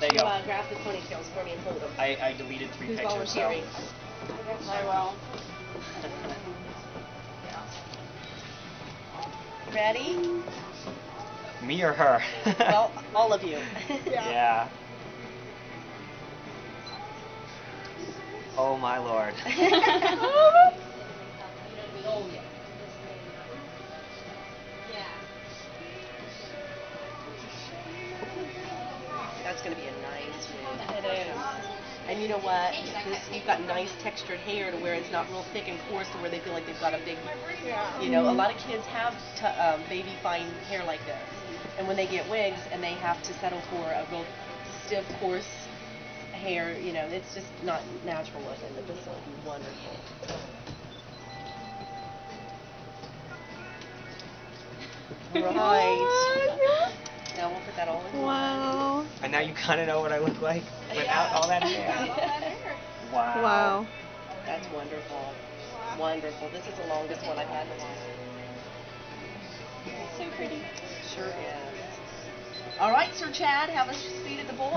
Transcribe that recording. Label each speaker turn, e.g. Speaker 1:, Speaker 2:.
Speaker 1: There you
Speaker 2: to
Speaker 1: go.
Speaker 2: uh, grab the ponytails for me and hold them.
Speaker 1: I, I deleted three
Speaker 2: Who's
Speaker 1: pictures, so.
Speaker 2: volunteering?
Speaker 3: I will.
Speaker 2: Ready?
Speaker 1: Me or her?
Speaker 2: well, all of you.
Speaker 1: yeah. Oh my lord.
Speaker 2: That's gonna be a nice wig.
Speaker 3: It is.
Speaker 2: And you know what? This, you've got nice textured hair to where it's not real thick and coarse to where they feel like they've got a big,
Speaker 3: Yeah.
Speaker 2: you know, a lot of kids have um, baby fine hair like this. And when they get wigs and they have to settle for a real stiff, coarse hair, you know, it's just not natural looking, but this will be wonderful. Right. Now we'll put that all in.
Speaker 3: Wow.
Speaker 1: And now you kind of know what I look like without all that hair. Wow.
Speaker 3: Wow.
Speaker 2: That's wonderful. Wonderful. This is the longest one I've had in a while.
Speaker 3: So pretty.
Speaker 2: Sure is. All right, Sir Chad, have a seat at the bowl.